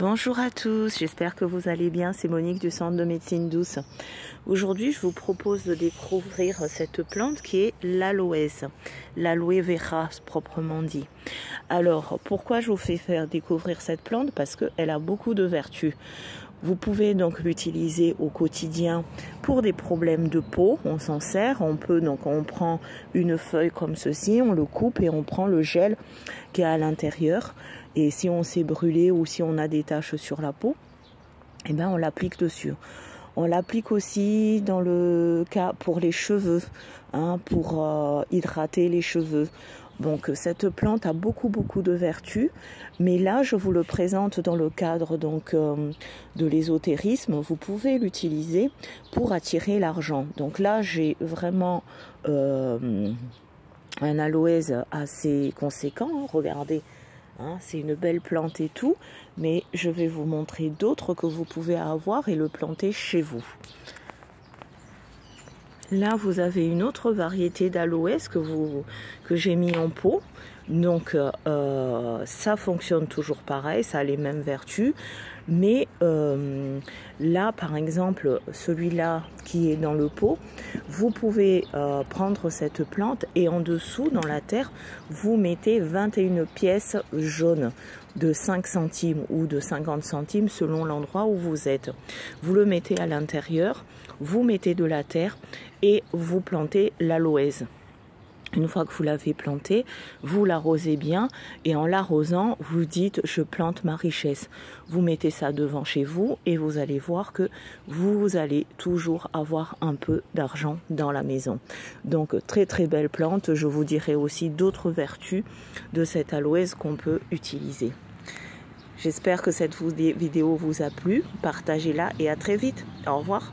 Bonjour à tous, j'espère que vous allez bien. C'est Monique du Centre de médecine douce. Aujourd'hui, je vous propose de découvrir cette plante qui est l'aloès, l'aloe vera proprement dit. Alors, pourquoi je vous fais faire découvrir cette plante? Parce qu'elle a beaucoup de vertus. Vous pouvez donc l'utiliser au quotidien pour des problèmes de peau. On s'en sert. On peut donc on prend une feuille comme ceci, on le coupe et on prend le gel qui est à l'intérieur. Et si on s'est brûlé ou si on a des taches sur la peau, eh ben on l'applique dessus. On l'applique aussi dans le cas pour les cheveux, hein, pour euh, hydrater les cheveux. Donc cette plante a beaucoup beaucoup de vertus, mais là je vous le présente dans le cadre donc euh, de l'ésotérisme. Vous pouvez l'utiliser pour attirer l'argent. Donc là j'ai vraiment euh, un aloès assez conséquent. Regardez, hein, c'est une belle plante et tout, mais je vais vous montrer d'autres que vous pouvez avoir et le planter chez vous. Là, vous avez une autre variété d'aloès que, que j'ai mis en pot. Donc, euh, ça fonctionne toujours pareil, ça a les mêmes vertus. Mais euh, là, par exemple, celui-là qui est dans le pot, vous pouvez euh, prendre cette plante et en dessous, dans la terre, vous mettez 21 pièces jaunes de 5 centimes ou de 50 centimes selon l'endroit où vous êtes. Vous le mettez à l'intérieur, vous mettez de la terre et vous plantez l'aloès. Une fois que vous l'avez planté, vous l'arrosez bien et en l'arrosant, vous dites je plante ma richesse. Vous mettez ça devant chez vous et vous allez voir que vous allez toujours avoir un peu d'argent dans la maison. Donc très très belle plante. Je vous dirai aussi d'autres vertus de cette aloès qu'on peut utiliser. J'espère que cette vidéo vous a plu. Partagez-la et à très vite. Au revoir.